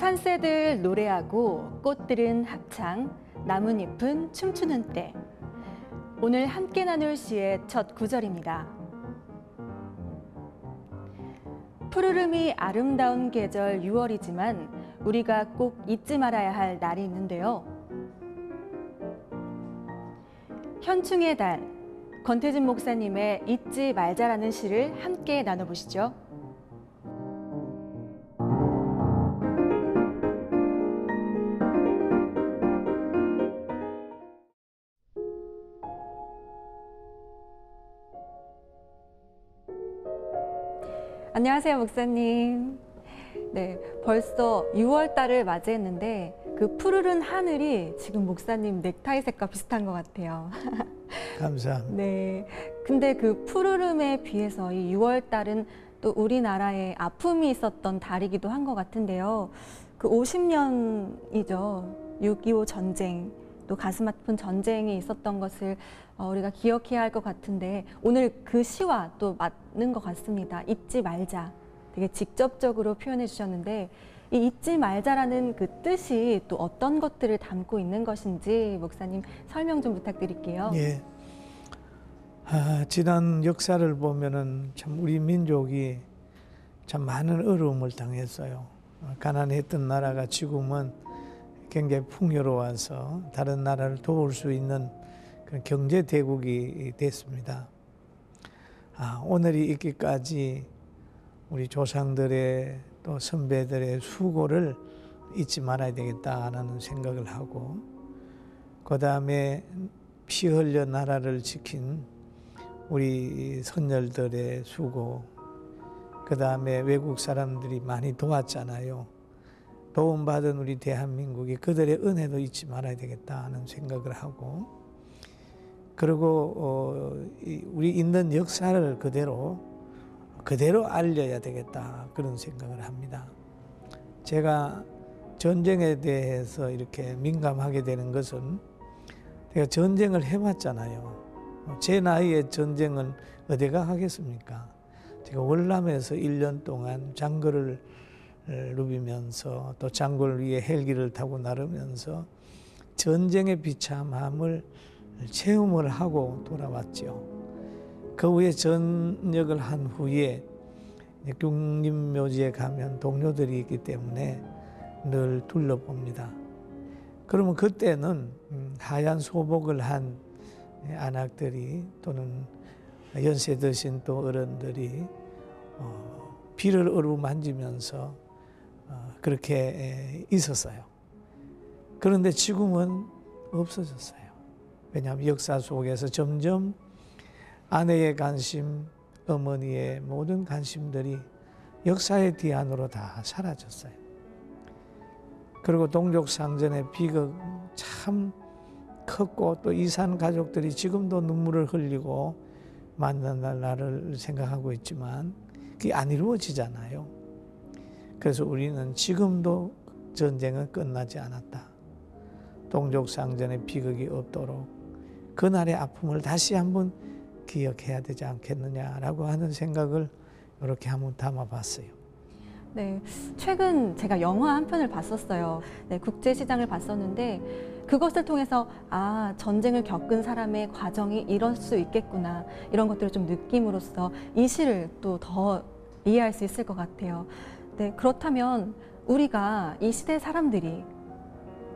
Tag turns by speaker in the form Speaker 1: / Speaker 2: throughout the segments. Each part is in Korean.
Speaker 1: 산새들 노래하고 꽃들은 합창, 나뭇잎은 춤추는 때. 오늘 함께 나눌 시의 첫 구절입니다. 푸르름이 아름다운 계절 6월이지만 우리가 꼭 잊지 말아야 할 날이 있는데요. 현충의 달, 권태진 목사님의 잊지 말자라는 시를 함께 나눠보시죠. 안녕하세요, 목사님. 네, 벌써 6월 달을 맞이했는데 그 푸르른 하늘이 지금 목사님 넥타이 색과 비슷한 것 같아요.
Speaker 2: 감사합니다.
Speaker 1: 네. 근데 그 푸르름에 비해서 이 6월 달은 또 우리나라에 아픔이 있었던 달이기도 한 것 같은데요. 그 50년이죠. 6.25 전쟁, 또 가슴 아픈 전쟁이 있었던 것을 어, 우리가 기억해야 할 것 같은데 오늘 그 시와 또 맞는 것 같습니다. 잊지 말자. 되게 직접적으로 표현해 주셨는데 이 잊지 말자라는 그 뜻이 또 어떤 것들을 담고 있는 것인지 목사님 설명 좀 부탁드릴게요.
Speaker 2: 예. 아, 지난 역사를 보면은 참 우리 민족이 참 많은 어려움을 당했어요. 가난했던 나라가 지금은 굉장히 풍요로워서 다른 나라를 도울 수 있는 그런 경제 대국이 됐습니다. 아, 오늘이 있기까지 우리 조상들의 또 선배들의 수고를 잊지 말아야 되겠다라는 생각을 하고 그 다음에 피 흘려 나라를 지킨 우리 선열들의 수고 그 다음에 외국 사람들이 많이 도왔잖아요. 도움받은 우리 대한민국이 그들의 은혜도 잊지 말아야 되겠다 하는 생각을 하고 그리고 어, 우리 있는 역사를 그대로 그대로 알려야 되겠다 그런 생각을 합니다. 제가 전쟁에 대해서 이렇게 민감하게 되는 것은 제가 전쟁을 해봤잖아요. 제 나이에 전쟁은 어디가 하겠습니까? 제가 월남에서 1년 동안 장거를 누비면서 또 장골 위에 헬기를 타고 나르면서 전쟁의 비참함을 체험을 하고 돌아왔죠. 그 후에 전역을 한 후에 국립묘지에 가면 동료들이 있기 때문에 늘 둘러봅니다. 그러면 그때는 음, 하얀 소복을 한 안악들이 또는 연세 드신 또 어른들이 어, 비를 어루만지면서 어, 그렇게 있었어요. 그런데 지금은 없어졌어요. 왜냐하면 역사 속에서 점점 아내의 관심, 어머니의 모든 관심들이 역사의 뒤안으로 다 사라졌어요. 그리고 동족상전의 비극 참 컸고 또 이산 가족들이 지금도 눈물을 흘리고 만난 날을 생각하고 있지만 그게 안 이루어지잖아요. 그래서 우리는 지금도 전쟁은 끝나지 않았다. 동족상전의 비극이 없도록 그날의 아픔을 다시 한번 기억해야 되지 않겠느냐라고 하는 생각을 이렇게 한번 담아봤어요.
Speaker 1: 네, 최근 제가 영화 한 편을 봤었어요. 네, 국제 시장을 봤었는데 그것을 통해서 아 전쟁을 겪은 사람의 과정이 이럴 수 있겠구나 이런 것들을 좀 느낌으로써 이 시를 또 더 이해할 수 있을 것 같아요. 네, 그렇다면 우리가 이 시대 사람들이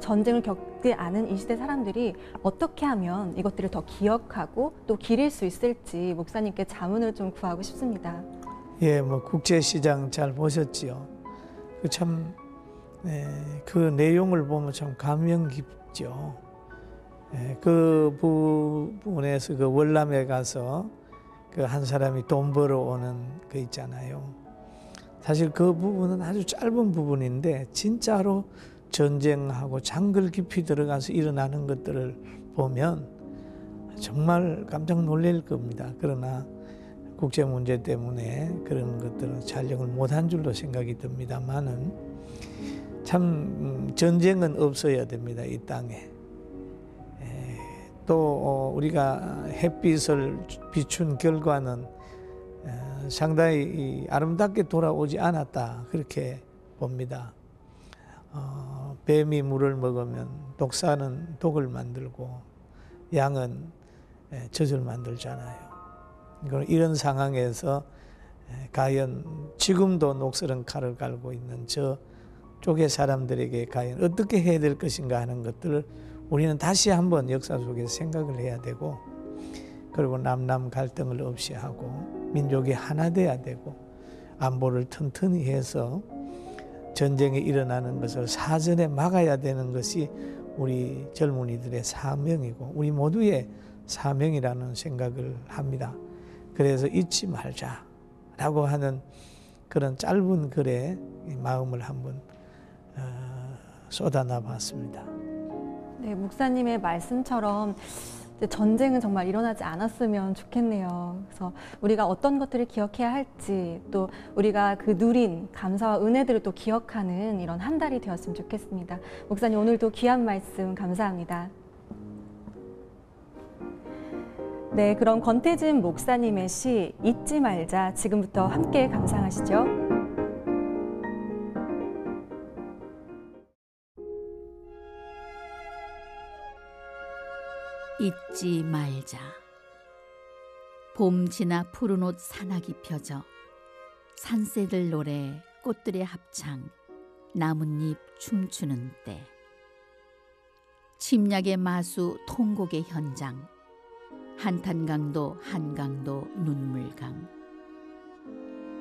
Speaker 1: 전쟁을 겪지 않은 이 시대 사람들이 어떻게 하면 이것들을 더 기억하고 또 기릴 수 있을지 목사님께 자문을 좀 구하고 싶습니다.
Speaker 2: 예, 뭐 국제시장 잘 보셨지요. 그 참, 네, 그 내용을 보면 참 감명 깊죠. 예, 그 부분에서 그 월남에 가서 그 한 사람이 돈 벌어 오는 그 있잖아요. 사실 그 부분은 아주 짧은 부분인데 진짜로 전쟁하고 장글 깊이 들어가서 일어나는 것들을 보면 정말 깜짝 놀랄 겁니다. 그러나 국제 문제 때문에 그런 것들은 촬영을 못한 줄로 생각이 듭니다만은 참 음, 전쟁은 없어야 됩니다. 이 땅에. 또 어, 우리가 햇빛을 비춘 결과는 상당히 아름답게 돌아오지 않았다 그렇게 봅니다. 어, 뱀이 물을 먹으면 독사는 독을 만들고 양은 예, 젖을 만들잖아요. 이런 상황에서 예, 과연 지금도 녹슬은 칼을 갈고 있는 저 쪽의 사람들에게 과연 어떻게 해야 될 것인가 하는 것들을 우리는 다시 한번 역사 속에서 생각을 해야 되고 그리고 남남 갈등을 없이 하고 민족이 하나 돼야 되고 안보를 튼튼히 해서 전쟁이 일어나는 것을 사전에 막아야 되는 것이 우리 젊은이들의 사명이고 우리 모두의 사명이라는 생각을 합니다. 그래서 잊지 말자라고 하는 그런 짧은 글에 이 마음을 한번 어, 쏟아놔 봤습니다.
Speaker 1: 네, 목사님의 말씀처럼 전쟁은 정말 일어나지 않았으면 좋겠네요. 그래서 우리가 어떤 것들을 기억해야 할지 또 우리가 그 누린 감사와 은혜들을 또 기억하는 이런 한 달이 되었으면 좋겠습니다. 목사님 오늘도 귀한 말씀 감사합니다. 네, 그럼 권태진 목사님의 시 잊지 말자 지금부터 함께 감상하시죠.
Speaker 3: 잊지 말자. 봄 지나 푸른 옷 산악이 펴져 산새들 노래 꽃들의 합창 나뭇잎 춤추는 때. 침략의 마수 통곡의 현장 한탄강도 한강도 눈물강.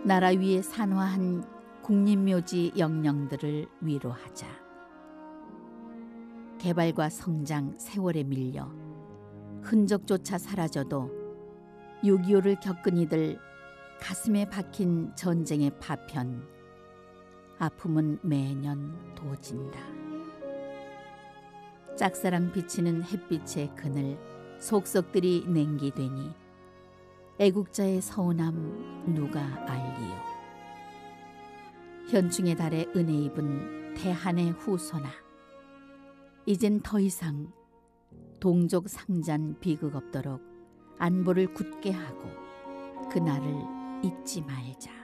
Speaker 3: 나라 위에 산화한 국립묘지 영령들을 위로하자. 개발과 성장 세월에 밀려 흔적조차 사라져도 6.25를 겪은 이들 가슴에 박힌 전쟁의 파편 아픔은 매년 도진다. 짝사랑 비치는 햇빛의 그늘 속석들이 냉기되니 애국자의 서운함 누가 알리요. 현충의 달에 은혜 입은 대한의 후손아 이젠 더 이상 동족 상잔 비극 없도록 안보를 굳게 하고 그날을 잊지 말자.